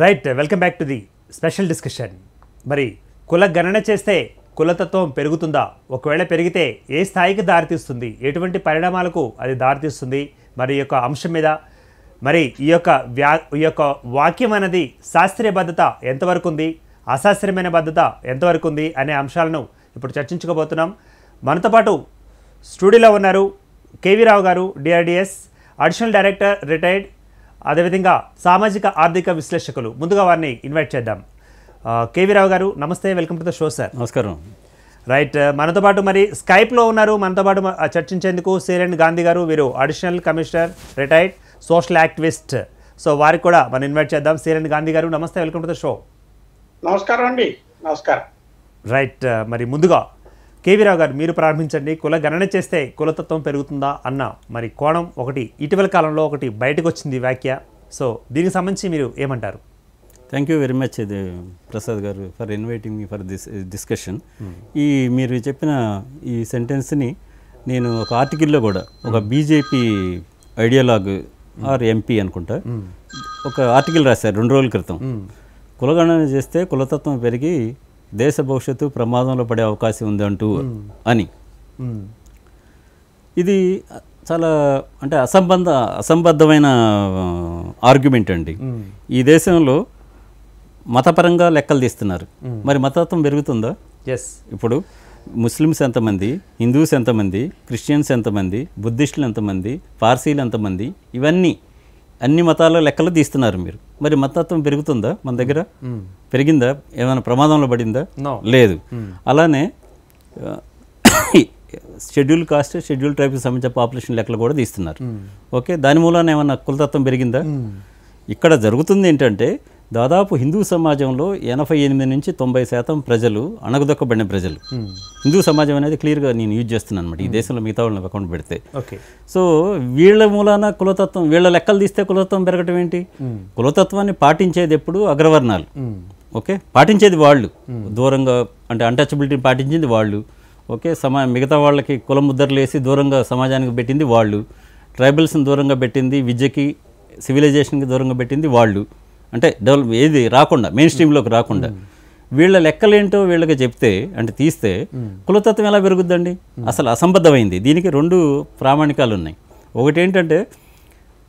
Right welcome back to the special discussion మరి కుల గణన చేస్తే కులతత్వం పెరుగుతుందా? ఒకవేళ పెరిగితే ఏ స్థాయికి దారితీస్తుంది? ఎటువంటి పరిణామాలకు అది దారితీస్తుంది? మరి ఈ యొక్క అంశం మీద మరి ఈ యొక్క వ్యా ఈ యొక్క వాక్యం అనేది శాస్త్రీయ భద్రత ఎంతవరకు ఉంది? అశాస్త్రీయమైన భద్రత ఎంతవరకు ఉంది? అనే అంశాలను ఇప్పుడు చర్చించుకోబోతున్నాం. మనతో పాటు స్టూడియోలో ఉన్నారు కేవీ రావు గారు డిఆర్డిఎస్ అడిషనల్ డైరెక్టర్ రిటైర్డ్ అదేవిధంగా సామాజిక ఆర్థిక విశ్లేషకులు. ముందుగా వారిని ఇన్వైట్ చేద్దాం. కేవీ రావు గారు నమస్తే welcome to the show sir నమస్కారం. రైట్ మనతో పాటు మరి స్కైప్లో ఉన్నారు. మనతో పాటు చర్చించేందుకు సీరెన్ గాంధీ గారు వీరు additional commissioner retired social activist so వారికి కూడా మనం ఇన్వైట్ చేద్దాం. సీరెన్ గాంధీ గారు నమస్తే వెల్కమ్ టు ద షో నమస్కారం అండి. నమస్కారం. రైట్ మరి ముందుగా కేవీ రావు గారు మీరు ప్రారంభించండి. కుల గణన చేస్తే కులతత్వం పెరుగుతుందా అన్న మరి కోణం ఒకటి. ఇటీవల కాలంలో ఒకటి బయటకు వచ్చింది వ్యాఖ్య. సో దీనికి సంబంధించి మీరు ఏమంటారు? థ్యాంక్ యూ వెరీ మచ్ ఇది ప్రసాద్ గారు ఫర్ ఇన్వైటింగ్ మీ ఫర్ దిస్ డిస్కషన్ ఈ మీరు చెప్పిన ఈ సెంటెన్స్ని నేను ఒక ఆర్టికల్లో కూడా ఒక బీజేపీ ఐడియాలాగ్ ఆర్ ఎంపీ అనుకుంటా ఒక ఆర్టికల్ రాశారు రెండు రోజుల క్రితం. కులగణన చేస్తే కులతత్వం పెరిగి దేశ భవిష్యత్తు ప్రమాదంలో పడే అవకాశం ఉందంటూ అని. ఇది చాలా అంటే అసంబద్ధ అసంబద్ధమైన ఆర్గ్యుమెంట్ అండి. ఈ దేశంలో మతపరంగా లెక్కలు తీస్తున్నారు. మరి మతత్వం పెరుగుతుందా? ఎస్ ఇప్పుడు ముస్లిమ్స్ ఎంతమంది హిందూస్ ఎంతమంది క్రిస్టియన్స్ ఎంతమంది బుద్ధిస్టులు ఎంతమంది పార్సీలు ఎంతమంది ఇవన్నీ అన్ని మతాల లెక్కలు తీస్తున్నారు మీరు. మరి మతత్వం పెరుగుతుందా మన దగ్గర? పెరిగిందా? ఏమైనా ప్రమాదంలో పడిందా. లేదు. అలానే షెడ్యూల్ కాస్ట్ షెడ్యూల్ ట్రైబ్కి సంబంధించిన పాపులేషన్ లెక్కలు కూడా తీస్తున్నారు. ఓకే దాని మూలాన ఏమన్నా కులతత్వం పెరిగిందా? ఇక్కడ జరుగుతుంది ఏంటంటే దాదాపు హిందూ సమాజంలో ఎనభై ఎనిమిది నుంచి తొంభై శాతం ప్రజలు అణగదొక్కబడిన ప్రజలు. హిందూ సమాజం అనేది క్లియర్గా నేను యూజ్ చేస్తున్నాను అనమాట ఈ దేశంలో మిగతా వాళ్ళని అకౌంట్ పెడితే. ఓకే. సో వీళ్ళ మూలాన కులతత్వం వీళ్ళ లెక్కలు తీస్తే కులతత్వం పెరగటం ఏంటి? కులతత్వాన్ని పాటించేది ఎప్పుడు అగ్రవర్ణాలు. ఓకే? పాటించేది వాళ్ళు. దూరంగా అంటే అన్టచబిలిటీని పాటించింది వాళ్ళు. ఓకే? సమా మిగతా వాళ్ళకి కుల ముద్రలు వేసి దూరంగా సమాజానికి పెట్టింది వాళ్ళు. ట్రైబల్స్ని దూరంగా పెట్టింది విద్యకి సివిలైజేషన్కి దూరంగా పెట్టింది వాళ్ళు. అంటే డెవలప్ ఏది రాకుండా మెయిన్ స్ట్రీమ్లోకి రాకుండా వీళ్ళ లెక్కలేంటో వీళ్ళకి చెప్తే అంటే తీస్తే కులతత్వం ఎలా పెరుగుద్దండి? అసలు అసంబద్ధమైంది. దీనికి రెండు ప్రామాణికాలు ఉన్నాయి. ఒకటి ఏంటంటే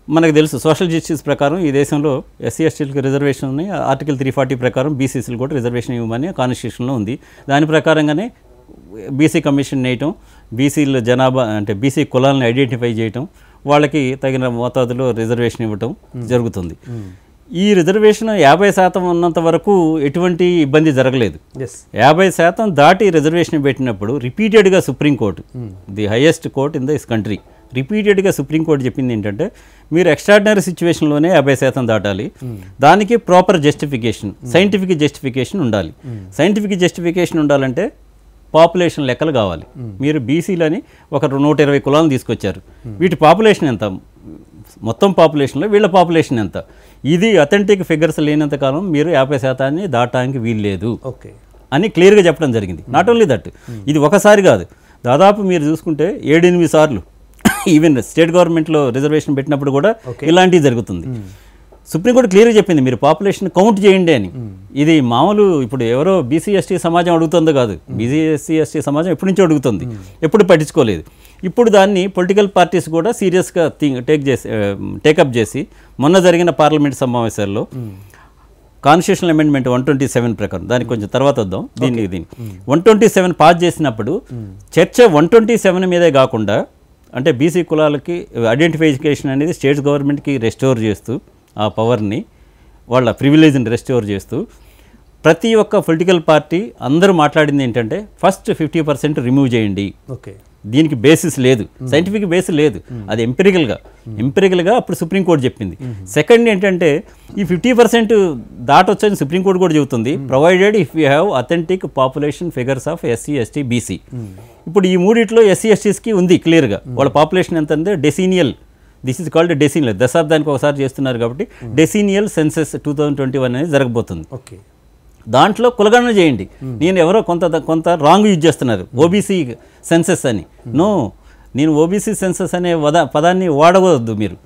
మనకు తెలుసు సోషల్ జస్టిస్ ప్రకారం ఈ దేశంలో ఎస్సీ ఎస్టీలకు రిజర్వేషన్ ఉన్నాయి. ఆర్టికల్ త్రీ ఫార్టీ ప్రకారం బీసీసీలు కూడా రిజర్వేషన్ ఇవ్వమని కాన్స్టిట్యూషన్లో ఉంది. దాని ప్రకారంగానే బీసీ కమిషన్ వేయటం బీసీల జనాభా అంటే బీసీ కులాలను ఐడెంటిఫై చేయటం వాళ్ళకి తగిన మోతాదులో రిజర్వేషన్ ఇవ్వటం జరుగుతుంది. ఈ రిజర్వేషన్ యాభై శాతం ఉన్నంత వరకు ఎటువంటి ఇబ్బంది జరగలేదు. యాభై శాతం దాటి రిజర్వేషన్ పెట్టినప్పుడు రిపీటెడ్గా Supreme Court the highest court in this country రిపీటెడ్గా సుప్రీంకోర్టు చెప్పింది ఏంటంటే మీరు ఎక్స్ట్రాడినరీ సిచ్యువేషన్లోనే యాభై శాతం దాటాలి. దానికి ప్రాపర్ జస్టిఫికేషన్ సైంటిఫిక్ జస్టిఫికేషన్ ఉండాలి. సైంటిఫిక్ జస్టిఫికేషన్ ఉండాలంటే పాపులేషన్ లెక్కలు కావాలి. మీరు బీసీలని ఒక నూట ఇరవై కులాలను తీసుకొచ్చారు. వీటి పాపులేషన్ ఎంత? మొత్తం పాపులేషన్లో వీళ్ళ పాపులేషన్ ఎంత? ఇది అథెంటిక్ ఫిగర్స్ లేనంత కాలం మీరు యాభై శాతాన్ని దాటానికి వీల్లేదు ఓకే. అని క్లియర్గా చెప్పడం జరిగింది. నాట్ ఓన్లీ దట్ ఇది ఒకసారి కాదు. దాదాపు మీరు చూసుకుంటే ఏడెనిమిది సార్లు ఈవెన్ స్టేట్ గవర్నమెంట్లో రిజర్వేషన్ పెట్టినప్పుడు కూడా ఇలాంటివి జరుగుతుంది. సుప్రీంకోర్టు క్లియర్గా చెప్పింది మీరు పాపులేషన్ కౌంట్ చేయండి అని. ఇది మామూలు ఇప్పుడు ఎవరో బీసీ ఎస్టీ సమాజం అడుగుతుందో కాదు. బీసీ ఎస్సీ ఎస్టీ సమాజం ఎప్పటి నుంచో అడుగుతుంది. ఎప్పుడు పట్టించుకోలేదు. ఇప్పుడు దాన్ని పొలిటికల్ పార్టీస్ కూడా సీరియస్గా టేక్ చేసి టేకప్ చేసి మొన్న జరిగిన పార్లమెంట్ సమావేశాల్లో constitution amendment one twenty seven ప్రకారం దానికి కొంచెం తర్వాత వద్దాం దీన్ని దీన్ని. వన్ ట్వంటీ సెవెన్ పాస్ చేసినప్పుడు చర్చ వన్ ట్వంటీ సెవెన్ మీదే కాకుండా అంటే బీసీ కులాలకి ఐడెంటిఫికేషన్ అనేది స్టేట్ గవర్నమెంట్కి రెస్టోర్ చేస్తూ ఆ పవర్ని వాళ్ళ ప్రివిలేజ్ని రెస్టోర్ చేస్తూ ప్రతి ఒక్క పొలిటికల్ పార్టీ అందరూ మాట్లాడింది ఏంటంటే ఫస్ట్ ఫిఫ్టీ పర్సెంట్ రిమూవ్ చేయండి. ఓకే. దీనికి బేసిస్ లేదు. సైంటిఫిక్ బేసిస్ లేదు. అది ఎంపెరికల్గా. ఎంపెరికల్గా అప్పుడు సుప్రీంకోర్టు చెప్పింది. సెకండ్ ఏంటంటే ఈ ఫిఫ్టీ పర్సెంట్ దాటొచ్చని సుప్రీంకోర్టు కూడా చెబుతుంది. Provided if you have authentic population figures of SC ST BC. ఇప్పుడు ఈ మూడిట్లో ఎస్సీ ఎస్టీస్కి ఉంది క్లియర్గా. వాళ్ళ పాపులేషన్ ఎంత ఉంది decennial this is called decennial దశాబ్దానికి ఒకసారి చేస్తున్నారు కాబట్టి decennial census two thousand twenty one అనేది జరగబోతుంది. ఓకే దాంట్లో కులగణన చేయండి. నేను ఎవరో కొంత కొంత రాంగ్ యూజ్ చేస్తున్నారు. ఓబీసీ సెన్సెస్ అని. నో నేను ఓబీసీ సెన్సెస్ అనే వద పదాన్ని వాడవద్దు మీరు.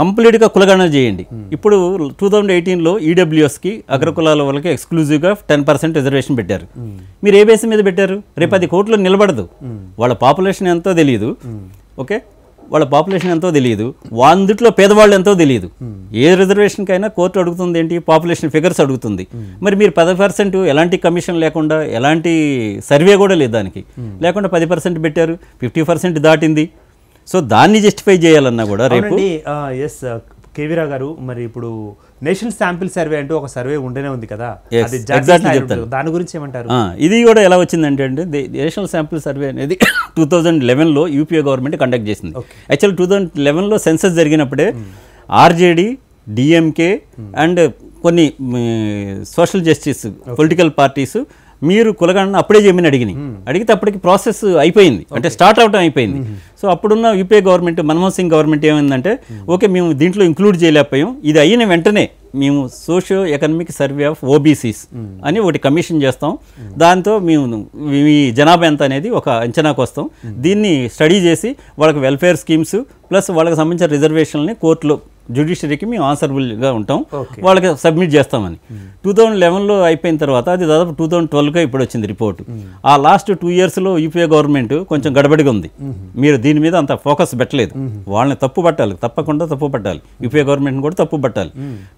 కంప్లీట్గా కులగణన చేయండి. ఇప్పుడు టూ థౌజండ్ ఎయిటీన్లో ఈడబ్ల్యూఎస్కి అగ్రకులాల వాళ్ళకి ఎక్స్క్లూజివ్గా టెన్ పర్సెంట్ రిజర్వేషన్ పెట్టారు. మీరు ఏ బేస్ మీద పెట్టారు? రేపు అది కోర్టులో నిలబడదు. వాళ్ళ పాపులేషన్ ఎంతో తెలియదు ఓకే వాళ్ళ పాపులేషన్ ఎంతో తెలియదు. అందుట్లో పేదవాళ్ళు ఎంతో తెలియదు. ఏ రిజర్వేషన్కైనా కోర్టు అడుగుతుంది ఏంటి పాపులేషన్ ఫిగర్స్ అడుగుతుంది. మరి మీరు పది పర్సెంట్ ఎలాంటి కమిషన్ లేకుండా ఎలాంటి సర్వే కూడా లేదు దానికి. లేకుండా పది పర్సెంట్ పెట్టారు ఫిఫ్టీ పర్సెంట్ దాటింది. సో దాన్ని జస్టిఫై చేయాలన్నా కూడా రేపు ఎస్ కేవీరా గారు మరి ఇప్పుడు నేషనల్ శాంపిల్ సర్వే అంటూ ఒక సర్వే ఉండనే ఉంది కదా? అది చెప్తాను. ఉంటుంది. దాని గురించి ఏమంటారు? ఇది కూడా ఎలా వచ్చిందంటే అంటే ది- నేషనల్ శాంపుల్ సర్వే అనేది టూ థౌజండ్ లెవెన్లో యూపీఏ గవర్నమెంట్ కండక్ట్ చేసింది. యాక్చువల్ టూ థౌజండ్ లెవెన్లో సెన్సస్ జరిగినప్పుడే ఆర్జేడి డిఎంకే అండ్ కొన్ని సోషల్ జస్టిస్ పొలిటికల్ పార్టీస్ మీరు కులగణన అప్పుడే చేయమని అడిగినాయి. అడిగితే అప్పటికి ప్రాసెస్ అయిపోయింది. అంటే స్టార్ట్ అవటం అయిపోయింది. సో అప్పుడున్న UPA government Manmohan Singh government ఏమైందంటే ఓకే మేము దీంట్లో ఇంక్లూడ్ చేయలేకపోయాం. ఇది అయిన వెంటనే మేము socio economic survey of OBCs అని ఒకటి కమిషన్ చేస్తాం. దాంతో మేము మీ జనాభా ఎంత అనేది ఒక అంచనాకు వస్తాం. దీన్ని స్టడీ చేసి వాళ్ళకి వెల్ఫేర్ స్కీమ్స్ ప్లస్ వాళ్ళకి సంబంధించిన రిజర్వేషన్ని కోర్టులో జ్యుడిషియరీకి మేము ఆన్సరబుల్గా ఉంటాం. వాళ్ళకి సబ్మిట్ చేస్తామని. టూ థౌజండ్ లెవెన్లో అయిపోయిన తర్వాత అది దాదాపు టూ థౌజండ్ ట్వెల్వ్గా ఇప్పుడు వచ్చింది రిపోర్ట్. ఆ లాస్ట్ టూ ఇయర్స్లో యూపీఏ గవర్నమెంట్ కొంచెం గడబడిగా ఉంది. మీరు దీని మీద అంత ఫోకస్ పెట్టలేదు. వాళ్ళని తప్పు పట్టాలి. తప్పకుండా తప్పు పట్టాలి. యూపీఏ గవర్నమెంట్ని కూడా తప్పు పట్టాలి.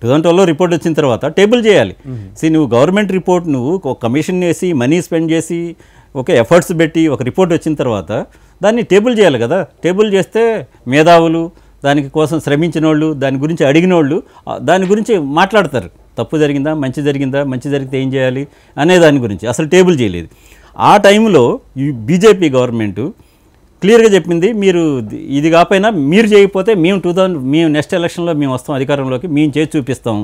టూ థౌసండ్ ట్వెల్వ్లో రిపోర్ట్ వచ్చిన తర్వాత టేబుల్ చేయాలి. సి నువ్వు గవర్నమెంట్ రిపోర్ట్ నువ్వు ఒక కమిషన్ వేసి మనీ స్పెండ్ చేసి ఒక ఎఫర్ట్స్ పెట్టి ఒక రిపోర్ట్ వచ్చిన తర్వాత దాన్ని టేబుల్ చేయాలి కదా. టేబుల్ చేస్తే మేధావులు దానికి కోసం శ్రమించిన వాళ్ళు దాని గురించి అడిగిన వాళ్ళు దాని గురించి మాట్లాడతారు. తప్పు జరిగిందా? మంచి జరిగిందా? మంచి జరిగితే ఏం చేయాలి? అనే దాని గురించి. అసలు టేబుల్ చేయలేదు. ఆ టైంలో ఈ బీజేపీ గవర్నమెంట్ క్లియర్గా చెప్పింది మీరు ఇది కాకపోయినా మీరు చేయకపోతే మేము టూ థౌజండ్ మేము నెక్స్ట్ ఎలక్షన్లో మేము వస్తాం అధికారంలోకి మేము చేసి చూపిస్తాం.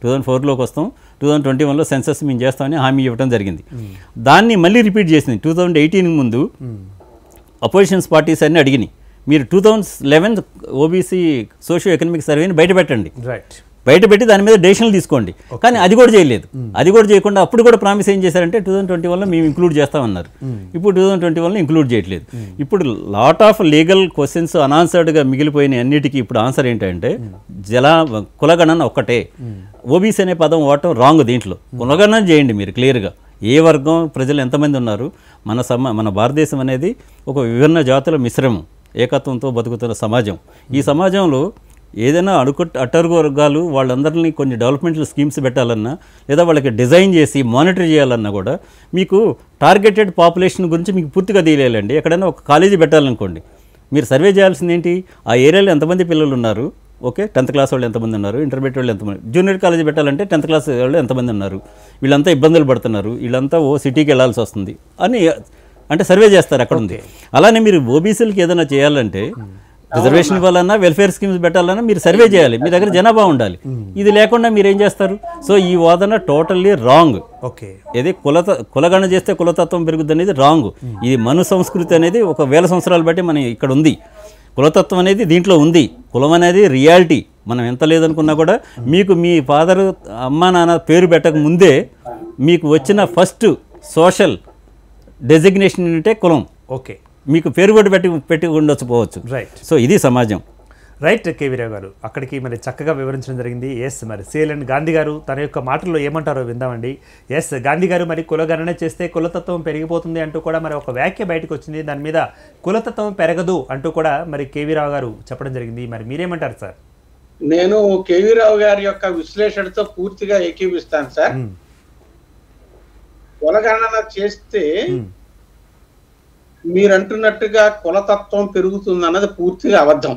టూ థౌజండ్ ఫోర్లోకి వస్తాం. టూ థౌజండ్ ట్వంటీ వన్లో సెన్సస్ మేము చేస్తామని హామీ ఇవ్వడం జరిగింది. దాన్ని మళ్ళీ రిపీట్ చేసింది. టూ థౌజండ్ ఎయిటీన్ ముందు అపోజిషన్స్ పార్టీస్ అన్ని అడిగినాయి. మీరు two thousand eleven OBC socio economic సర్వేని బయట పెట్టండి. రైట్ బయట పెట్టి దాని మీద డెసిషన్లు తీసుకోండి. కానీ అది కూడా చేయలేదు. అది కూడా చేయకుండా అప్పుడు కూడా ప్రామిస్ ఏం చేశారంటే టూ థౌసండ్ ట్వంటీ వన్లో మేము ఇంక్లూడ్ చేస్తామన్నారు. ఇప్పుడు టూ థౌసండ్ ట్వంటీ వన్లో ఇంక్లూడ్ చేయట్లేదు. ఇప్పుడు లాట్ ఆఫ్ లీగల్ క్వశ్చన్స్ అనాన్సర్డ్గా మిగిలిపోయిన అన్నిటికీ ఇప్పుడు ఆన్సర్ ఏంటంటే జల కులగణన ఒక్కటే ఓబీసీ అనే పదం వాడటం రాంగ్ దీంట్లో. కులగణన చేయండి మీరు క్లియర్గా ఏ వర్గం ప్రజలు ఎంతమంది ఉన్నారు? మన సమ మన భారతదేశం అనేది ఒక విభిన్న జాతుల మిశ్రమం. ఏకత్వంతో బతుకుతున్న సమాజం. ఈ సమాజంలో ఏదైనా అడుగు అట్టరుగు వర్గాలు వాళ్ళందరినీ కొన్ని డెవలప్మెంటల్ స్కీమ్స్ పెట్టాలన్నా లేదా వాళ్ళకి డిజైన్ చేసి మానిటర్ చేయాలన్నా కూడా మీకు టార్గెటెడ్ పాపులేషన్ గురించి మీకు పూర్తిగా తెలియాలండి. ఎక్కడైనా ఒక కాలేజీ పెట్టాలనుకోండి. మీరు సర్వే చేయాల్సింది ఏంటి? ఆ ఏరియాలో ఎంతమంది పిల్లలు ఉన్నారు? ఓకే టెన్త్ క్లాస్ వాళ్ళు ఎంతమంది ఉన్నారు? ఇంటర్మీడియట్ వాళ్ళు ఎంతమంది జూనియర్ కాలేజీ పెట్టాలంటే టెన్త్ క్లాస్ వాళ్ళు ఎంతమంది ఉన్నారు? వీళ్ళంతా ఇబ్బందులు పడుతున్నారు. వీళ్ళంతా ఓ సిటీకి వెళ్ళాల్సి వస్తుంది. అని అంటే సర్వే చేస్తారు అక్కడ ఉంది. అలానే మీరు ఓబీసీలకి ఏదైనా చేయాలంటే రిజర్వేషన్ ఇవ్వాలన్నా వెల్ఫేర్ స్కీమ్స్ పెట్టాలన్నా మీరు సర్వే చేయాలి. మీ దగ్గర జనాభా ఉండాలి. ఇది లేకుండా మీరు ఏం చేస్తారు? సో ఈ వాదన టోటల్లీ రాంగ్. ఓకే. ఏది కులత కులగణ చేస్తే కులతత్వం పెరుగుద్ది అనేది రాంగ్. ఇది మను సంస్కృతి అనేది ఒక వేల సంవత్సరాలు బట్టి మన ఇక్కడ ఉంది. కులతత్వం అనేది దీంట్లో ఉంది. కులం అనేది రియాలిటీ. మనం ఎంత లేదనుకున్నా కూడా మీకు మీ ఫాదర్ అమ్మ నాన్న పేరు పెట్టక ముందే మీకు వచ్చిన ఫస్ట్ సోషల్ డెసిగ్నేషన్ ఉంటే కులం. ఓకే. మీకు పేరు కూడా పెట్టి పెట్టి ఉండొచ్చు పోవచ్చు. రైట్ సో ఇది సమాజం. రైట్ కేవీరావు గారు. అక్కడికి మరి చక్కగా వివరించడం జరిగింది. ఎస్ మరి సేలన్ గాంధీ గారు తన యొక్క మాటల్లో ఏమంటారో విందామండి. ఎస్ గాంధీ గారు మరి కులగణన చేస్తే కులతత్వం పెరిగిపోతుంది అంటూ కూడా మరి ఒక వ్యాఖ్య బయటకు వచ్చింది. దాని మీద కులతత్వం పెరగదు అంటూ కూడా మరి కేవీరావు గారు చెప్పడం జరిగింది. మరి మీరేమంటారు సార్? నేను కేవీ రావు గారి యొక్క విశ్లేషణతో పూర్తిగా ఏకీపిస్తాను సార్. మ్మ్. కులగణన చేస్తే మీరు అంటున్నట్టుగా కులతత్వం పెరుగుతుంది అన్నది పూర్తిగా అబద్ధం.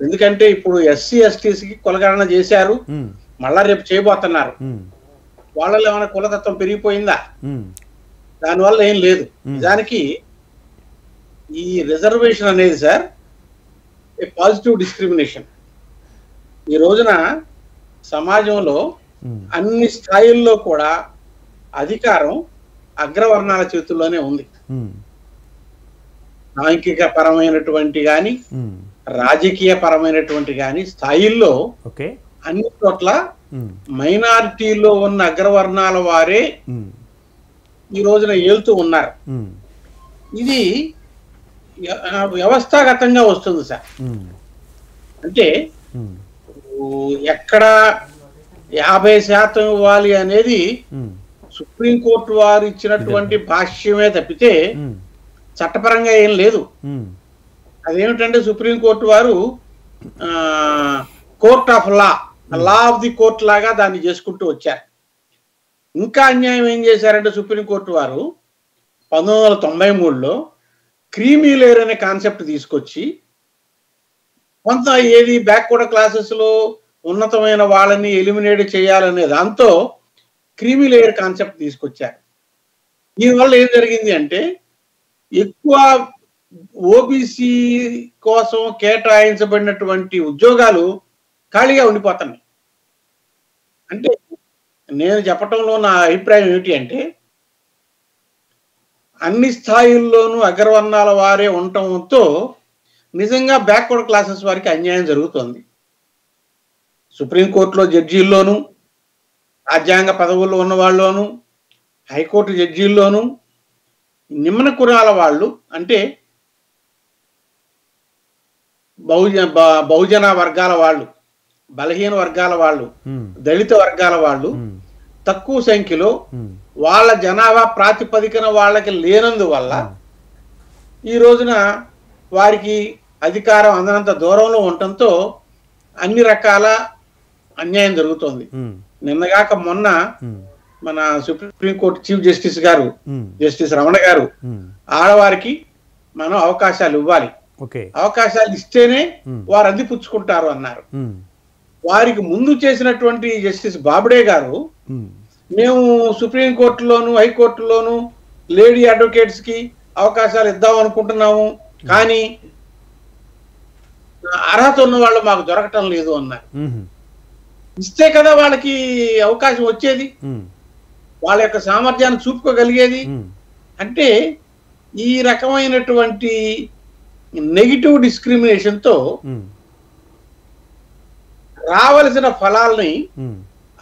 ఎందుకంటే ఇప్పుడు ఎస్సీ ఎస్టీస్కి కులగణన చేశారు. మళ్ళా రేపు చేయబోతున్నారు. వాళ్ళలో ఏమైనా కులతత్వం పెరిగిపోయిందా. దానివల్ల ఏం లేదు నిజానికి ఈ రిజర్వేషన్ అనేది సార్ ఏ పాజిటివ్ డిస్క్రిమినేషన్ ఈ రోజున సమాజంలో. అన్ని స్థాయిల్లో కూడా అధికారం అగ్రవర్ణాల చేతుల్లోనే ఉంది. సాంఘిక పరమైనటువంటి కానీ. రాజకీయ పరమైనటువంటి కానీ స్థాయిల్లో అన్ని చోట్ల. మైనారిటీలో ఉన్న అగ్రవర్ణాల వారే. ఈ రోజున ఏలుతూ ఉన్నారు. ఇది వ్య- వ్యవస్థాగతంగా వస్తుంది సార్. అంటే ఎక్కడ యాభై శాతం ఇవ్వాలి అనేది సుప్రీంకోర్టు వారు ఇచ్చినటువంటి భాష్యమే తప్పితే చట్టపరంగా ఏం లేదు. అదేమిటంటే సుప్రీంకోర్టు వారు court of law law of the court లాగా దాన్ని చేసుకుంటూ వచ్చారు. ఇంకా అన్యాయం ఏం చేశారంటే సుప్రీంకోర్టు వారు పంతొమ్మిది వందల తొంభై మూడులో క్రీమీ లేయర్ అనే కాన్సెప్ట్ తీసుకొచ్చి కొంత ఏది బ్యాక్వర్డ్ క్లాసెస్లో ఉన్నతమైన వాళ్ళని ఎలిమినేట్ చేయాలనే దాంతో క్రీమీ లేయర్ కాన్సెప్ట్ తీసుకొచ్చారు. దీనివల్ల ఏం జరిగింది అంటే ఎక్కువ ఓబీసీ కోసం కేటాయించబడినటువంటి ఉద్యోగాలు ఖాళీగా ఉండిపోతున్నాయి. అంటే నేను చెప్పటంలో నా అభిప్రాయం ఏమిటి అంటే అన్ని స్థాయిల్లోనూ అగ్రవర్ణాల వారే ఉండటంతో నిజంగా బ్యాక్వర్డ్ క్లాసెస్ వారికి అన్యాయం జరుగుతుంది. సుప్రీంకోర్టులో జడ్జీల్లోనూ రాజ్యాంగ పదవుల్లో ఉన్న వాళ్ళలోనూ హైకోర్టు జడ్జీల్లోనూ నిమ్న కులాల వాళ్ళు అంటే బహుజన బ- బహుజన వర్గాల వాళ్ళు బలహీన వర్గాల వాళ్ళు దళిత వర్గాల వాళ్ళు తక్కువ సంఖ్యలో వాళ్ళ జనాభా ప్రాతిపదికన వాళ్ళకి లేనందువల్ల ఈ రోజున వారికి అధికారం అందనంత దూరంలో ఉండటంతో అన్ని రకాల అన్యాయం జరుగుతోంది. నిన్నగాక మొన్న మన Supreme Court chief justice garu justice Ramana garu ఆడవారికి మనం అవకాశాలు ఇవ్వాలి. అవకాశాలు ఇస్తేనే. వారు అందిపుచ్చుకుంటారు అన్నారు. వారికి ముందు చేసినటువంటి జస్టిస్ బాబడే గారు మేము సుప్రీంకోర్టులోను హైకోర్టులోను లేడీ అడ్వకేట్స్కి అవకాశాలు ఇద్దాం అనుకుంటున్నాము. కానీ అర్హత ఉన్న వాళ్ళు మాకు దొరకటం లేదు అన్నారు. ఇస్తే కదా వాళ్ళకి అవకాశం వచ్చేది. వాళ్ళ యొక్క సామర్థ్యాన్ని చూపుకోగలిగేది. అంటే ఈ రకమైనటువంటి నెగిటివ్ డిస్క్రిమినేషన్తో ఉమ్, రావలసిన ఫలాల్ని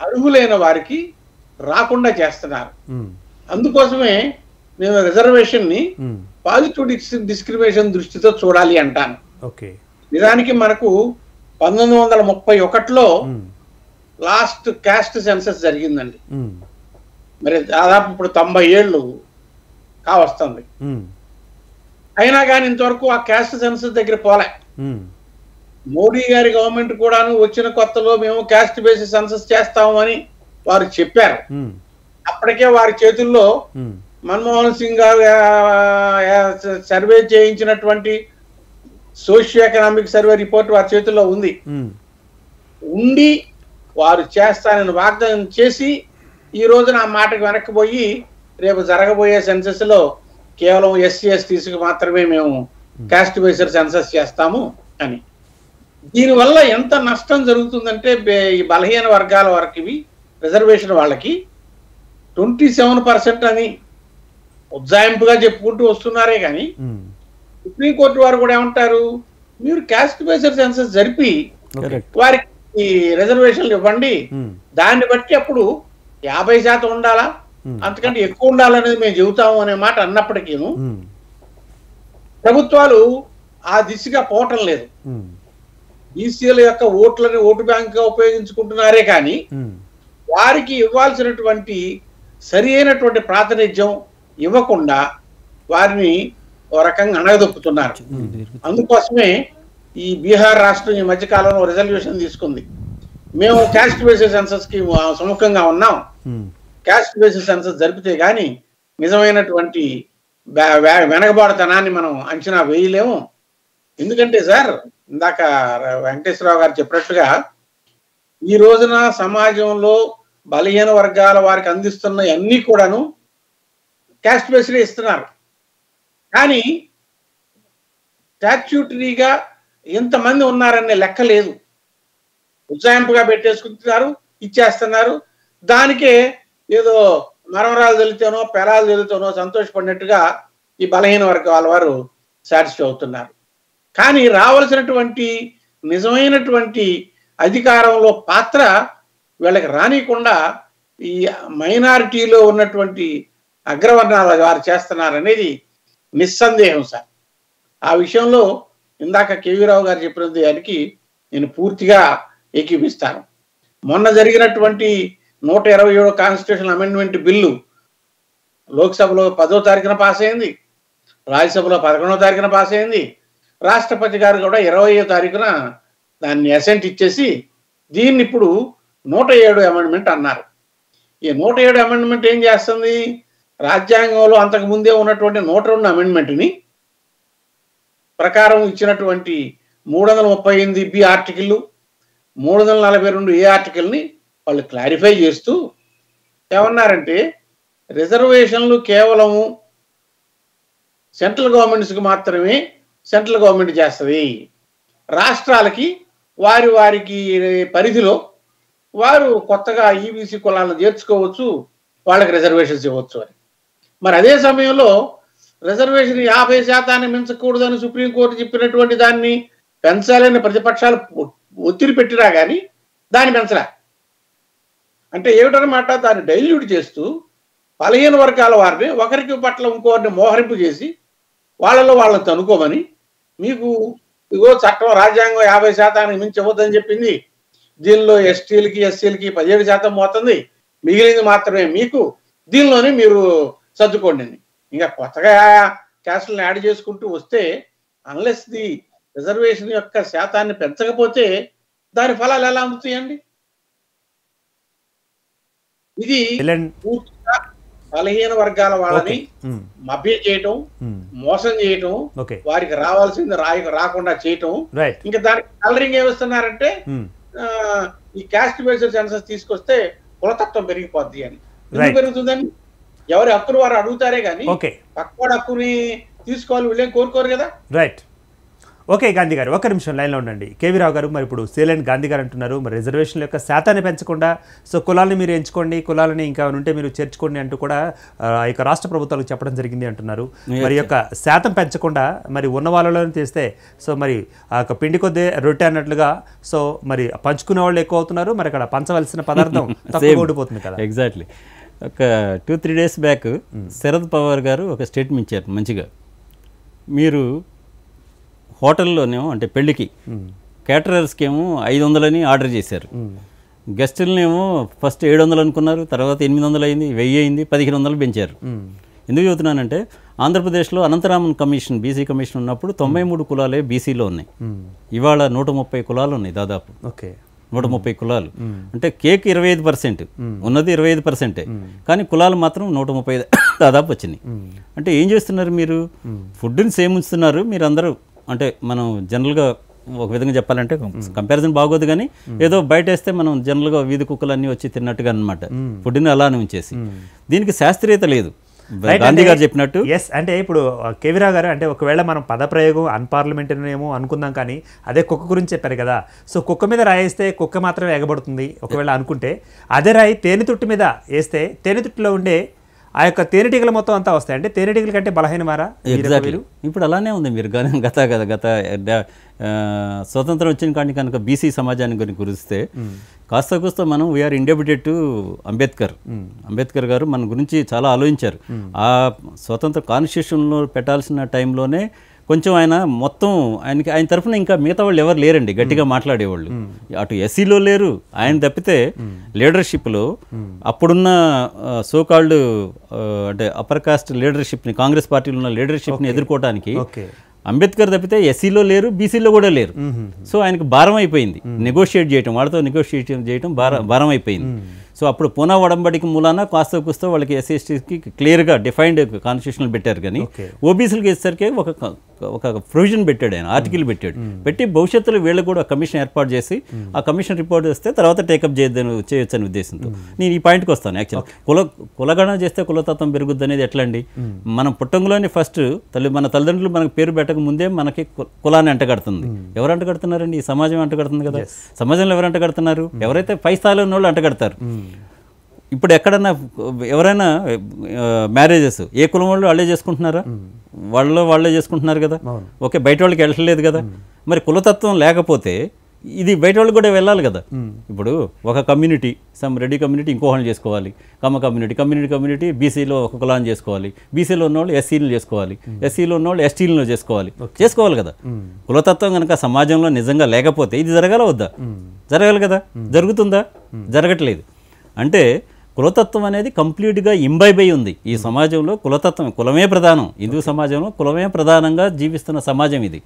అర్హులైన వారికి రాకుండా చేస్తున్నారు. అందుకోసమే నేను రిజర్వేషన్ని పాజిటివ్ డిస్- డిస్క్రిమినేషన్ దృష్టితో చూడాలి అంటాను. ఓకే. నిజానికి మనకు పంతొమ్మిది వందల ముప్పై ఒకటిలో లాస్ట్ క్యాస్ట్ సెన్సస్ జరిగిందండి. మరి దాదాపు ఇప్పుడు తొంభై ఏళ్ళు కావస్తుంది అయినా కానీ ఇంతవరకు ఆ క్యాస్ట్ సెన్సస్ దగ్గర పోలే. మోడీ గారి గవర్నమెంట్ కూడాను వచ్చిన కొత్తలో మేము క్యాస్ట్ బేసిస్ సెన్సస్ చేస్తాము అని వారు చెప్పారు. అప్పటికే వారి చేతుల్లో మన్మోహన్ సింగ్ గారు సర్వే చేయించినటువంటి సోషియో ఎకనామిక్ సర్వే రిపోర్ట్ వారి చేతుల్లో ఉంది. ఉండి వారు చేస్తానని వాగ్దానం చేసి ఈ రోజున ఆ మాటకు వెనక్కిపోయి రేపు జరగబోయే సెన్సస్లో కేవలం ఎస్సీ ఎస్టీసీకి మాత్రమే మేము కాస్ట్ బేస్డ్ సెన్సస్ చేస్తాము అని. దీనివల్ల ఎంత నష్టం జరుగుతుందంటే ఈ బలహీన వర్గాల వరకు రిజర్వేషన్ వాళ్ళకి ట్వంటీ సెవెన్ పర్సెంట్ అని ఉజ్జాయింపుగా చెప్పుకుంటూ వస్తున్నారే కానీ సుప్రీంకోర్టు వారు కూడా ఏమంటారు? మీరు కాస్ట్ బేస్డ్ సెన్సస్ జరిపి వారికి ఈ రిజర్వేషన్లు ఇవ్వండి. దాన్ని బట్టి అప్పుడు యాభై శాతం ఉండాలా? అంతకంటే ఎక్కువ ఉండాలనేది మేము చెబుతాము అనే మాట అన్నప్పటికీ ప్రభుత్వాలు ఆ దిశగా పోవటం లేదు. బీసీల యొక్క ఓట్లని ఓటు బ్యాంక్గా ఉపయోగించుకుంటున్నారే కానీ వారికి ఇవ్వాల్సినటువంటి సరి అయినటువంటి ప్రాతినిధ్యం ఇవ్వకుండా వారిని ఓ రకంగా అణగదొక్కుతున్నారు. అందుకోసమే ఈ బీహార్ రాష్ట్రం ఈ మధ్య కాలంలో రిజల్యూషన్ తీసుకుంది. మేము క్యాస్ట్ బేసిస్ సెన్సస్కి సుముఖంగా ఉన్నాం. క్యాస్ట్ బేసిస్ సెన్సస్ జరిపితే గాని నిజమైనటువంటి వెనకబాటుతనాన్ని మనం అంచనా వేయలేము. ఎందుకంటే సార్ ఇందాక వెంకటేశ్వరరావు గారు చెప్పినట్టుగా ఈ రోజున సమాజంలో బలహీన వర్గాల వారికి అందిస్తున్న అన్ని కూడాను క్యాస్ట్ బేస్డ్ ఇస్తున్నారు. కానీ స్టాచ్యూటరీగా ఇంతమంది ఉన్నారనే లెక్క లేదు. ఉజ్జాయింపుగా పెట్టేసుకుంటున్నారు ఇచ్చేస్తున్నారు. దానికే ఏదో మరమరాలు తెలితేనో పెరాలు తెలితేనో సంతోషపడినట్టుగా ఈ బలహీన వర్గాల వారు సాటిస్ఫై అవుతున్నారు. కానీ రావలసినటువంటి నిజమైనటువంటి అధికారంలో పాత్ర వీళ్ళకి రానియకుండా ఈ మైనారిటీలో ఉన్నటువంటి అగ్రవర్ణాల వారు చేస్తున్నారనేది నిస్సందేహం సార్. ఆ విషయంలో ఇందాక కేవీరావు గారు చెప్పిన దానికి నేను పూర్తిగా ఏకీపిస్తాను మొన్న జరిగినటువంటి నూట ఇరవై ఏడో కాన్స్టిట్యూషన్ అమెండ్మెంట్ బిల్లు లోక్సభలో పదో తారీఖున పాస్ అయింది రాజ్యసభలో పదకొండవ తారీఖున పాస్ అయింది. రాష్ట్రపతి గారు కూడా ఇరవయో తారీఖున దాన్ని అసెంట్ ఇచ్చేసి దీన్ని ఇప్పుడు నూట ఏడు అమెండ్మెంట్ అన్నారు. ఈ నూట ఏడు అమెండ్మెంట్ ఏం చేస్తుంది? రాజ్యాంగంలో అంతకు ముందే ఉన్నటువంటి నూట రెండు అమెండ్మెంట్ని ప్రకారం ఇచ్చినటువంటి మూడు వందల ముప్పై ఎనిమిది బి ఆర్టికల్ మూడు వందల నలభై రెండు ఏ ఆర్టికల్ని వాళ్ళు క్లారిఫై చేస్తూ ఏమన్నారంటే రిజర్వేషన్లు కేవలము సెంట్రల్ గవర్నమెంట్స్కి మాత్రమే సెంట్రల్ గవర్నమెంట్ చేస్తుంది. రాష్ట్రాలకి వారి వారికి పరిధిలో వారు కొత్తగా ఈబీసీ కులాలను చేర్చుకోవచ్చు వాళ్ళకి రిజర్వేషన్స్ ఇవ్వచ్చు అని. మరి అదే సమయంలో రిజర్వేషన్ యాభై శాతాన్ని మించకూడదని సుప్రీంకోర్టు చెప్పినటువంటి దాన్ని పెంచాలని ప్రతిపక్షాలు ఒత్తిడి పెట్టినా కానీ దాన్ని పెంచరా అంటే ఏమిటనమాట దాన్ని డైల్యూట్ చేస్తూ బలహీన వర్గాల వారిని ఒకరికి పట్ల ఇంకోరిని మోహరింపు చేసి వాళ్ళలో వాళ్ళని తనుకోమని మీకు ఇగో చట్టం రాజ్యాంగం యాభై శాతానికి మించి ఇవ్వద్దని చెప్పింది. దీనిలో ఎస్టీలకి ఎస్సీలకి పదిహేడు శాతం పోతుంది. మిగిలింది మాత్రమే మీకు. దీనిలోనే మీరు సర్దుకోండి ఇంకా కొత్తగా క్యాస్ట్లను యాడ్ చేసుకుంటూ వస్తే అన్లెస్ ది రిజర్వేషన్ యొక్క శాతాన్ని పెంచకపోతే దాని ఫలాలు ఎలా అందుతాయండి? ఇది పూర్తిగా బలహీన వర్గాల వాళ్ళని మభ్య చేయటం మోసం చేయటం వారికి రావాల్సింది రాయ రాకుండా చేయటం. ఇంకా దానికి కలరింగ్ ఏమిస్తున్నారంటే ఈ క్యాస్ట్ బేస్డ్ సెన్సస్ తీసుకొస్తే కులతత్వం పెరిగిపోద్ది అని. ఎందుకు. పెరుగుతుందని ఎవరి హక్కులు వారు అడుగుతారే కానీ ఓకే. పక్కవాడి హక్కుని తీసుకోవాలి వీళ్ళేం కోరుకోరు కదా? రైట్. ఓకే గాంధీ గారు ఒక్క నిమిషం లైన్లో ఉండండి. కేవీ రావు గారు మరి ఇప్పుడు సీలెంట్ గాంధీ గారు అంటున్నారు మరి రిజర్వేషన్ల యొక్క శాతాన్ని పెంచకుండా సో కులాలను మీరు ఎంచుకోండి కులాలని ఇంకా ఉంటే మీరు చేర్చుకోండి అంటూ కూడా ఆ, యొక్క రాష్ట్ర ప్రభుత్వాలకు చెప్పడం జరిగింది అంటున్నారు. మరి యొక్క శాతం పెంచకుండా మరి ఉన్న వాళ్ళలోనే చేస్తే సో మరి ఆ యొక్క పిండి కొద్ది రొట్టె అన్నట్లుగా సో మరి పంచుకునే వాళ్ళు ఎక్కువ అవుతున్నారు మరి అక్కడ పంచవలసిన పదార్థం తక్కువ ఓడిపోతుంది కదా. ఎగ్జాక్ట్లీ ఒక two three days back Sharad Pawar garu ఒక స్టేట్మెంట్ ఇచ్చారు మంచిగా. మీరు హోటల్లోనేమో అంటే పెళ్ళికి కేటరర్స్కి ఏమో ఐదు వందలని ఆర్డర్ చేశారు. గెస్టులనేమో ఫస్ట్ ఏడు వందలు అనుకున్నారు తర్వాత ఎనిమిది వందలు అయింది వెయ్యి అయింది పదిహేను వందలు పెంచారు ఎందుకు చెబుతున్నానంటే ఆంధ్రప్రదేశ్లో అనంతరామన్ కమిషన్ బీసీ కమిషన్ ఉన్నప్పుడు తొంభై మూడు కులాలే బీసీలో ఉన్నాయి. ఇవాళ నూట ముప్పై కులాలు ఉన్నాయి దాదాపు. ఓకే. నూట ముప్పై కులాలు. అంటే కేక్ ఇరవై ఐదు పర్సెంట్. ఉన్నది ఇరవై ఐదు పర్సెంటే. కానీ కులాలు మాత్రం నూట ముప్పై దాదాపు వచ్చినాయి. అంటే ఏం చేస్తున్నారు మీరు? ఫుడ్ని సేమ్ ఉంచుతున్నారు మీరు అందరూ అంటే మనం జనరల్గా ఒక విధంగా చెప్పాలంటే కంపారిజన్ బాగోదు కానీ ఏదో బయట వేస్తే మనం జనరల్గా వీధి కుక్కలు అన్నీ వచ్చి తిన్నట్టుగా అనమాట ఫుడ్ని అలానే ఉంచేసి. దీనికి శాస్త్రీయత లేదు. గాంధీ గారు చెప్పినట్టు. ఎస్ అంటే ఇప్పుడు కేవీరావు గారు అంటే ఒకవేళ మనం పదప్రయోగం అన్పార్లమెంటరీ ఏమో అనుకుందాం కానీ అదే కుక్క గురించి చెప్పారు కదా. సో కుక్క మీద రాయేస్తే కుక్క మాత్రమే ఎగబడుతుంది ఒకవేళ అనుకుంటే. అదే రాయి తేనెతుట్టు మీద వేస్తే తేనెతుట్టులో ఉండే ఆ యొక్క తేనెటీగలు మొత్తం అంతా వస్తాయి. అంటే తేనెటీగల కంటే బలహీనమారా ఎగ్జాక్ట్లీ? ఇప్పుడు అలానే ఉంది మీరు గత గత గత గత స్వతంత్రం వచ్చిన కానీ కనుక బీసీ సమాజాన్ని గురించి గురిస్తే కాస్త కూస్త మనం we're indebted to Ambedkar. Ambedkar garu మన గురించి చాలా ఆలోచించారు. ఆ స్వతంత్ర కాన్స్టిట్యూషన్లో పెట్టాల్సిన టైంలోనే కొంచెం ఆయన మొత్తం ఆయనకి ఆయన తరఫున ఇంకా మిగతా వాళ్ళు ఎవరు లేరండి గట్టిగా మాట్లాడేవాళ్ళు. అటు ఎస్సీలో లేరు ఆయన తప్పితే లీడర్షిప్లో అప్పుడున్న సోకాల్డ్ అంటే అప్పర్ కాస్ట్ లీడర్షిప్ని కాంగ్రెస్ పార్టీలో ఉన్న లీడర్షిప్ని ఎదుర్కోవడానికి అంబేద్కర్ తప్పితే ఎస్సీలో లేరు బీసీలో కూడా లేరు. సో ఆయనకు భారం అయిపోయింది. నెగోషియేట్ చేయటం వాళ్ళతో నెగోషియేట్ చేయటం భారం భారం అయిపోయింది. సో అప్పుడు పూనా వడంబడికి మూలాన కాస్త కూస్తో వాళ్ళకి ఎస్సీ క్లియర్గా డిఫైన్డ్ కాన్స్టిట్యూషన్లు పెట్టారు కానీ. ఓబీసీలకి వేసేసరికి ఒక ఒక ప్రొవిజన్ పెట్టాడు ఆయన ఆర్టికల్ పెట్టాడు. పెట్టి భవిష్యత్తులో వీళ్ళకి కూడా కమిషన్ ఏర్పాటు చేసి ఆ కమిషన్ రిపోర్ట్ వస్తే తర్వాత టేకప్ చేయొద్దని చేయొచ్చు అనే ఉద్దేశంతో నేను ఈ పాయింట్కి వస్తాను యాక్చువల్ కుల కులగణన చేస్తే కులతత్వం పెరుగుద్ది అనేది ఎట్లా అండి మనం పుట్టంగులోని ఫస్ట్ తల్లి మన తల్లిదండ్రులు మనకు పేరు పెట్టక ముందే మనకి కులాన్ని అంటగడుతుంది. ఎవరు అంటగడుతున్నారండి? ఈ సమాజం అంటగడుతుంది కదా. సమాజంలో ఎవరు అంటగడుతున్నారు? ఎవరైతే పై స్థాయిలో ఉన్న వాళ్ళు అంటగడతారు ఇప్పుడు ఎక్కడన్నా ఎవరైనా మ్యారేజెస్ ఏ కులం వాళ్ళు వాళ్ళే చేసుకుంటున్నారా? వాళ్ళలో వాళ్ళే చేసుకుంటున్నారు కదా? ఓకే బయట వాళ్ళకి వెళ్ళట్లేదు కదా? మరి కులతత్వం లేకపోతే ఇది బయట వాళ్ళు కూడా వెళ్ళాలి కదా? ఇప్పుడు ఒక కమ్యూనిటీ సమ్ రెడ్డి కమ్యూనిటీ ఇంకోహం చేసుకోవాలి. కమ్మ కమ్యూనిటీ కమ్యూనిటీ కమ్యూనిటీ బీసీలో ఒక కులాన్ని చేసుకోవాలి. బీసీలో ఉన్నవాళ్ళు ఎస్సీలు చేసుకోవాలి. ఎస్సీలో ఉన్నవాళ్ళు ఎస్టీలను చేసుకోవాలి. చేసుకోవాలి కదా? కులతత్వం కనుక సమాజంలో నిజంగా లేకపోతే ఇది జరగాల వద్దా? జరగాలి కదా? జరుగుతుందా? జరగట్లేదు. అంటే కులతత్వం అనేది కంప్లీట్గా ఇంబైబై ఉంది. ఈ సమాజంలో కులతత్వం కులమే ప్రధానం. హిందూ సమాజంలో కులమే ప్రధానంగా జీవిస్తున్న సమాజం ఇది.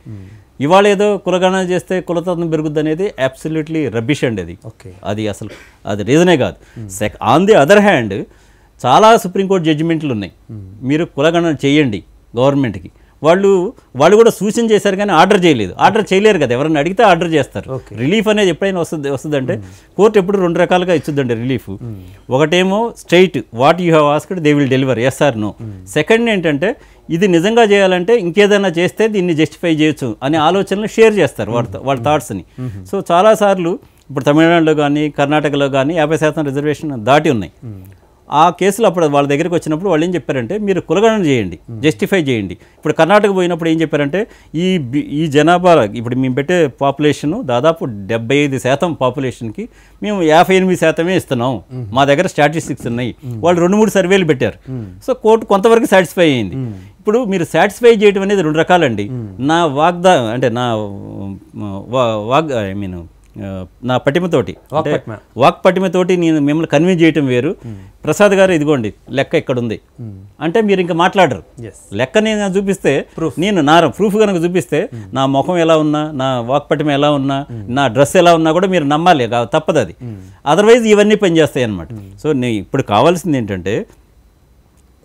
ఇవాళ ఏదో కులగణన చేస్తే కులతత్వం పెరుగుద్ది అనేది అబ్సల్యూట్లీ రబ్బిష్ అండి అది. ఓకే. అది అసలు అది రీజనే కాదు. సెక్ ఆన్ ది అదర్ హ్యాండ్ చాలా సుప్రీంకోర్టు జడ్జిమెంట్లు ఉన్నాయి. మీరు కులగణన చేయండి గవర్నమెంట్కి. వాళ్ళు వాళ్ళు కూడా సూచన చేశారు కానీ ఆర్డర్ చేయలేదు. ఆర్డర్ చేయలేరు కదా ఎవరైనా అడిగితే ఆర్డర్ చేస్తారు. రిలీఫ్ అనేది ఎప్పుడైనా వస్తుంది వస్తుందంటే కోర్టు ఎప్పుడు రెండు రకాలుగా ఇచ్చుద్దండి రిలీఫ్. ఒకటేమో straight what you have asked they will deliver yes or no second ఏంటంటే ఇది నిజంగా చేయాలంటే ఇంకేదైనా చేస్తే దీన్ని జస్టిఫై చేయొచ్చు అనే ఆలోచనలు షేర్ చేస్తారు వాళ్ళ వాళ్ళ థాట్స్ని సో చాలాసార్లు ఇప్పుడు తమిళనాడులో కానీ కర్ణాటకలో కానీ యాభై శాతం రిజర్వేషన్ దాటి ఉన్నాయి. ఆ కేసులు అప్పుడు వాళ్ళ దగ్గరికి వచ్చినప్పుడు వాళ్ళు ఏం చెప్పారంటే మీరు కులగణన చేయండి జస్టిఫై చేయండి. ఇప్పుడు కర్ణాటక పోయినప్పుడు ఏం చెప్పారంటే ఈ ఈ జనాభా ఇప్పుడు మేము పెట్టే పాపులేషన్ దాదాపు డెబ్బై ఐదు శాతం పాపులేషన్కి మేము యాభై ఎనిమిది శాతమే ఇస్తున్నాం. మా దగ్గర స్టాటిస్టిక్స్ ఉన్నాయి. వాళ్ళు రెండు మూడు సర్వేలు పెట్టారు. సో కోర్టు కొంతవరకు సాటిస్ఫై అయింది. ఇప్పుడు మీరు సాటిస్ఫై చేయడం అనేది రెండు రకాలండి. నా వాగ్దా అంటే నా వా- వాగ్ ఐ మీన్ నా పటిమతోటి. వాక్ పటిమతోటి నేను మిమ్మల్ని కన్విన్స్ చేయటం వేరు. ప్రసాద్ గారు ఇదిగోండి లెక్క ఇక్కడ ఉంది అంటే మీరు ఇంకా మాట్లాడరు. లెక్క నేను చూపిస్తే నేను నా ప్రూఫ్ కనుక చూపిస్తే నా ముఖం ఎలా ఉన్నా నా వాక్ పటిమ ఎలా ఉన్నా నా డ్రెస్ ఎలా ఉన్నా కూడా మీరు నమ్మాలి తప్పదు అది. అదర్వైజ్ ఇవన్నీ పనిచేస్తాయి అనమాట సో నే ఇప్పుడు కావాల్సింది ఏంటంటే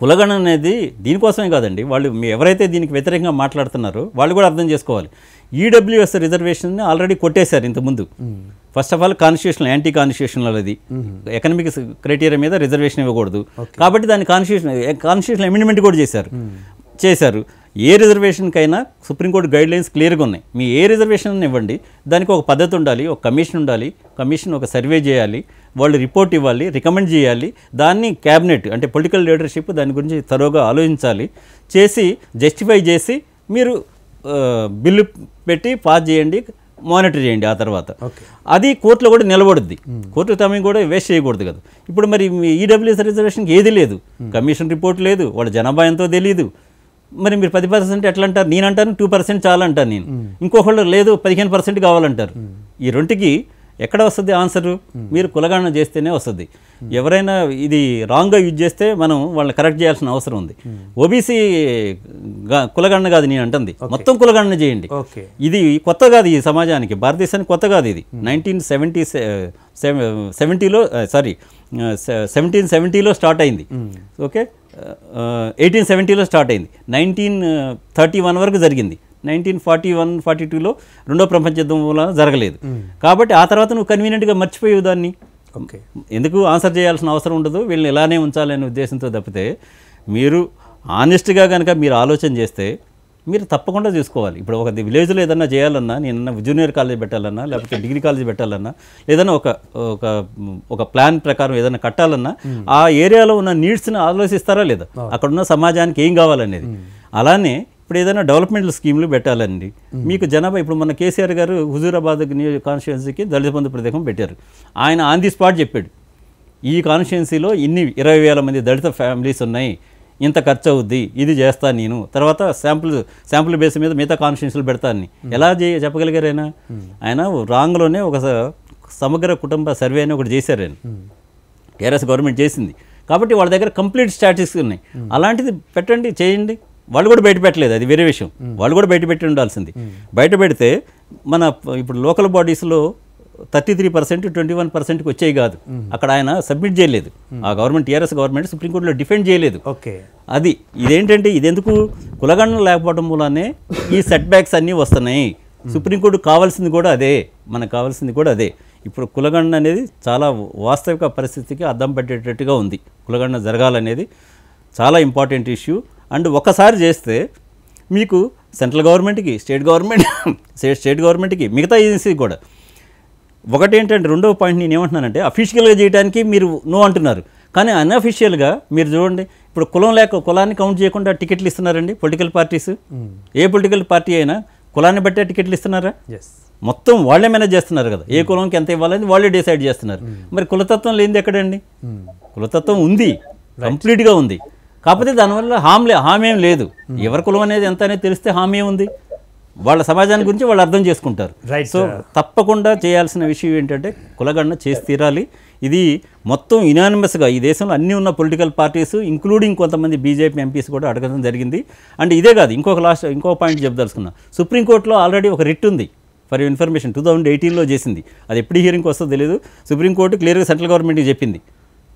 కులగణన అనేది దీనికోసమే కాదండి. వాళ్ళు ఎవరైతే దీనికి వ్యతిరేకంగా మాట్లాడుతున్నారో వాళ్ళు కూడా అర్థం చేసుకోవాలి. ఈడబ్ల్యూఎస్ రిజర్వేషన్ ఆల్రెడీ కొట్టేశారు ఇంతకుముందు. First of all constitution anti constitutional అది. ఎకనామిక్ క్రైటీరియా మీద రిజర్వేషన్ ఇవ్వకూడదు. కాబట్టి దాన్ని కాన్స్టిట్యూషన్ కాన్స్టిట్యూషన్ అమెండ్మెంట్ కూడా చేశారు. చేశారు. ఏ రిజర్వేషన్కైనా సుప్రీంకోర్టు గైడ్ లైన్స్ క్లియర్గా ఉన్నాయి. మీ ఏ రిజర్వేషన్ ఇవ్వండి. దానికి ఒక పద్ధతి ఉండాలి ఒక కమిషన్ ఉండాలి. కమిషన్ ఒక సర్వే చేయాలి. వాళ్ళు రిపోర్ట్ ఇవ్వాలి రికమెండ్ చేయాలి. దాన్ని క్యాబినెట్ అంటే పొలిటికల్ లీడర్షిప్ దాని గురించి తరోగా ఆలోచించాలి. చేసి జస్టిఫై చేసి మీరు బిల్లు పెట్టి పాస్ చేయండి మానిటర్ చేయండి ఆ తర్వాత. అది కోర్టులో కూడా నిలబడుద్ది. కోర్టు సమయం కూడా వేస్ట్ చేయకూడదు కదా. ఇప్పుడు మరి ఈడబ్ల్యూఎస్ రిజర్వేషన్కి ఏది లేదు. కమిషన్ రిపోర్ట్ లేదు వాళ్ళ జనాభా ఎంతో తెలియదు మరి మీరు పది పర్సెంట్ ఎట్లా అంటారు నేను అంటాను టూ పర్సెంట్ చాలంటాను నేను. ఇంకొకళ్ళు లేదు పదిహేను పర్సెంట్ కావాలంటారు. ఈ రెండుకి ఎక్కడ వస్తుంది ఆన్సర్? మీరు కులగణన చేస్తేనే వస్తుంది. ఎవరైనా ఇది రాంగ్గా యూజ్ చేస్తే మనం వాళ్ళని కరెక్ట్ చేయాల్సిన అవసరం ఉంది. ఓబీసీ కులగణన కాదు నేను అంటుంది. మొత్తం కులగణన చేయండి. ఓకే. ఇది కొత్త కాదు ఈ సమాజానికి. భారతదేశానికి కొత్త కాదు ఇది. నైన్టీన్ సెవెంటీ సెవెంటీలో సారీ సెవెంటీన్ సెవెంటీలో స్టార్ట్ అయింది. ఓకే? ఎయిటీన్ సెవెంటీలో స్టార్ట్ అయింది. నైన్టీన్ థర్టీ వన్ వరకు జరిగింది. నైన్టీన్ ఫార్టీ వన్ ఫార్టీ టూలో రెండో ప్రపంచ యుద్ధం వలన జరగలేదు కాబట్టి ఆ తర్వాత నువ్వు కన్వీనియంట్గా మర్చిపోయావు దాన్ని. ఓకే. ఎందుకు ఆన్సర్ చేయాల్సిన అవసరం ఉండదు వీళ్ళని ఇలానే ఉంచాలనే ఉద్దేశంతో తప్పితే మీరు ఆనెస్ట్గా కనుక మీరు ఆలోచన చేస్తే మీరు తప్పకుండా చూసుకోవాలి. ఇప్పుడు ఒక విలేజ్లో ఏదన్నా చేయాలన్నా నేను జూనియర్ కాలేజ్ పెట్టాలన్నా లేకపోతే డిగ్రీ కాలేజ్ పెట్టాలన్నా ఏదైనా ఒక ఒక ఒక ప్లాన్ ప్రకారం ఏదైనా కట్టాలన్నా ఆ ఏరియాలో ఉన్న నీడ్స్ని ఆలోచిస్తారా లేదా? అక్కడ ఉన్న సమాజానికి ఏం కావాలనేది. అలానే ఇప్పుడు ఏదైనా డెవలప్మెంట్ స్కీమ్లు పెట్టాలండి. మీకు జనాభా ఇప్పుడు మన కేసీఆర్ గారు హుజూరాబాద్ కాన్స్టిట్యున్సీకి దళిత బంధు ప్రత్యేకం పెట్టారు. ఆయన ఆన్ ది స్పాట్ చెప్పాడు. ఈ కాన్స్టిట్యున్సీలో ఇన్ని ఇరవై వేల మంది దళిత ఫ్యామిలీస్ ఉన్నాయి. ఇంత ఖర్చు అవుద్ది. ఇది చేస్తాను నేను. తర్వాత శాంపుల్ శాంపుల్ బేస్ మీద మిగతా కాన్స్టిట్యున్సీలు పెడతాను ఎలా చెప్పగలిగారు ఆయన? ఆయన రాంగ్లోనే ఒక సమగ్ర కుటుంబ సర్వే అని ఒకటి చేశారు ఆయన. టీఆర్ఎస్ గవర్నమెంట్ చేసింది. కాబట్టి వాళ్ళ దగ్గర కంప్లీట్ స్టాటిస్టిక్స్ ఉన్నాయి. అలాంటిది పెట్టండి చేయండి. వాళ్ళు కూడా బయట పెట్టలేదు అది వేరే విషయం. వాళ్ళు కూడా బయట పెట్టి ఉండాల్సింది. బయట పెడితే మన ఇప్పుడు local బాడీస్లో thirty three percent twenty one పర్సెంట్కి వచ్చేవి కాదు. అక్కడ ఆయన సబ్మిట్ చేయలేదు. ఆ గవర్నమెంట్ టీఆర్ఎస్ గవర్నమెంట్ సుప్రీంకోర్టులో డిఫెండ్ చేయలేదు. ఓకే. అది ఇదేంటంటే ఇదెందుకు? కులగణన లేకపోవడం మూలనే ఈ సెట్ బ్యాక్స్ అన్నీ వస్తున్నాయి. సుప్రీంకోర్టు కావాల్సింది కూడా అదే. మనకు కావాల్సింది కూడా అదే. ఇప్పుడు కులగణన అనేది చాలా వాస్తవిక పరిస్థితికి అద్దం పట్టేటట్టుగా ఉంది. కులగణన జరగాలనేది చాలా ఇంపార్టెంట్ ఇష్యూ. అండ్ ఒకసారి చేస్తే మీకు సెంట్రల్ గవర్నమెంట్కి స్టేట్ గవర్నమెంట్ స్టేట్ స్టేట్ గవర్నమెంట్కి మిగతా ఏజెన్సీకి కూడా. ఒకటి ఏంటంటే రెండవ పాయింట్ నేను ఏమంటున్నానంటే అఫీషియల్గా చేయడానికి మీరు నో అంటున్నారు. కానీ అన్అఫీషియల్గా మీరు చూడండి ఇప్పుడు కులం లేక కులాన్ని కౌంట్ చేయకుండా టికెట్లు ఇస్తున్నారండి పొలిటికల్ పార్టీస్ ఏ పొలిటికల్ పార్టీ అయినా కులాన్ని బట్టే టికెట్లు ఇస్తున్నారా? మొత్తం వాళ్ళే మేనేజ్ చేస్తున్నారు కదా. ఏ కులంకి ఎంత ఇవ్వాలని వాళ్ళే డిసైడ్ చేస్తున్నారు. మరి కులతత్వం లేనిది ఎక్కడండి? కులతత్వం ఉంది. కంప్లీట్గా ఉంది. కాకపోతే దానివల్ల హామ్ లే హామీ ఏం లేదు. ఎవరి కులం అనేది ఎంత అనేది తెలిస్తే హామీ ఉంది. వాళ్ళ సమాజాన్ని గురించి వాళ్ళు అర్థం చేసుకుంటారు. సో తప్పకుండా చేయాల్సిన విషయం ఏంటంటే కులగణన చేసి తీరాలి. ఇది మొత్తం యునానిమస్గా ఈ దేశంలో అన్ని ఉన్న పొలిటికల్ పార్టీస్ ఇంక్లూడింగ్ కొంతమంది బీజేపీ ఎంపీస్ కూడా అడగడం జరిగింది. అండ్ ఇదే కాదు ఇంకొక లాస్ట్ ఇంకో పాయింట్ చెప్పదలుచుకున్నా సుప్రీంకోర్టులో ఆల్రెడీ ఒక రిట్ ఉంది. ఫర్ ఇన్ఫర్మేషన్ టూ థౌజండ్ ఎయిటీన్లో చేసింది. అది ఎప్పుడు హియరింగ్ వస్తుందో తెలియదు సుప్రీంకోర్టు క్లియర్గా సెంట్రల్ గవర్నమెంట్కి చెప్పింది.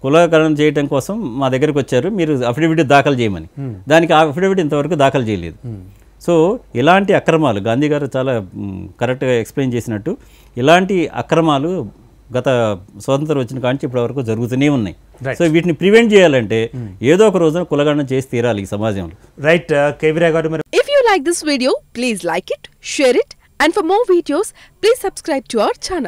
కులకరణ చేయడం కోసం మా దగ్గరికి వచ్చారు. మీరు అఫిడవిట్ దాఖలు చేయమని. దానికి ఆ అఫిడవిట్ ఇంతవరకు దాఖలు చేయలేదు. సో ఇలాంటి అక్రమాలు గాంధీ గారు చాలా కరెక్ట్గా ఎక్స్ప్లెయిన్ చేసినట్టు ఇలాంటి అక్రమాలు గత స్వాతంత్రం వచ్చిన కాంచి ఇప్పటి వరకు జరుగుతూనే ఉన్నాయి. సో వీటిని ప్రివెంట్ చేయాలంటే ఏదో ఒక రోజున కులగణన చేసి తీరాలి ఈ సమాజంలో. రైట్ కేవీరా గారు మరి If you like this video, please like it, share it, and for more videos, please subscribe to our channel.